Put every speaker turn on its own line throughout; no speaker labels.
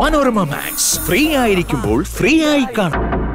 Manorama max free ആയിരിക്കുമ്പോൾ free ആയി കാണാം.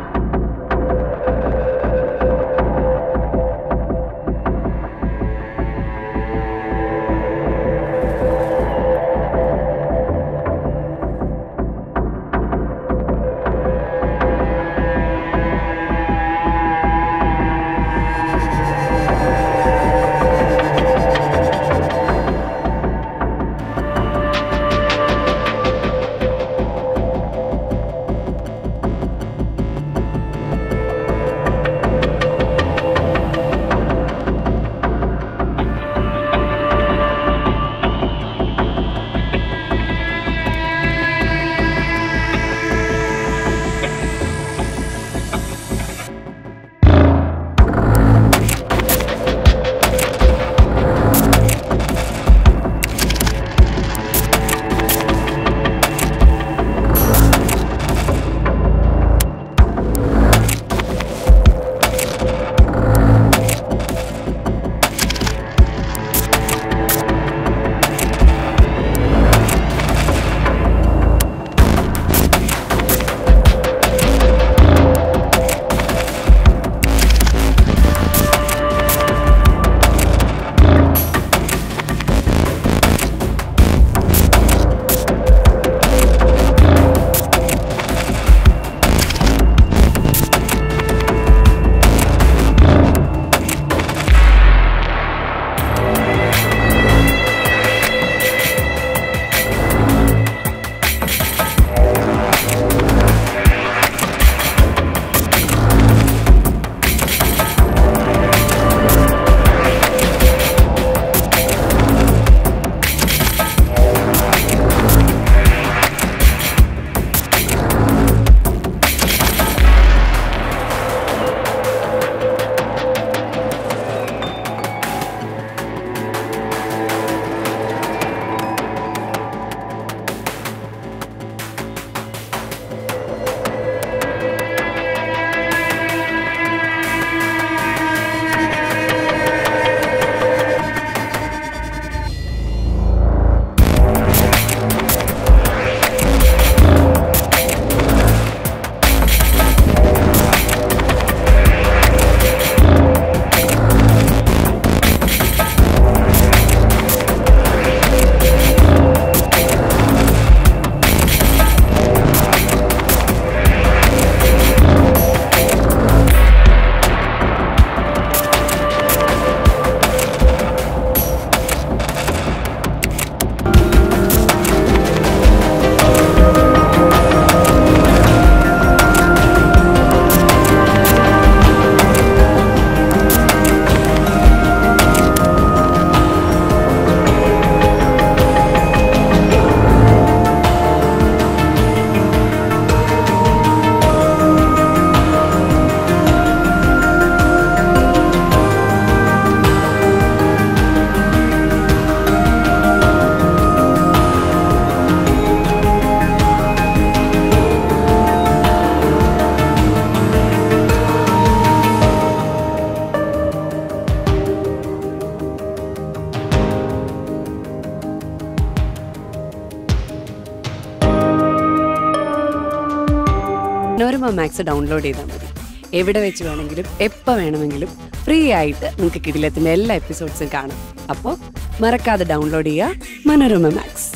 മനോരമ മാക്സ് ഡൗൺലോഡ് ചെയ്താൽ മതി. എവിടെ വെച്ച് വേണമെങ്കിലും എപ്പോൾ വേണമെങ്കിലും ഫ്രീ ആയിട്ട് നിങ്ങൾക്ക് കിടിലത്തിന്റെ എല്ലാ എപ്പിസോഡ്സും കാണാം. അപ്പോൾ മറക്കാതെ ഡൗൺലോഡ് ചെയ്യുക മനോരമ മാക്സ്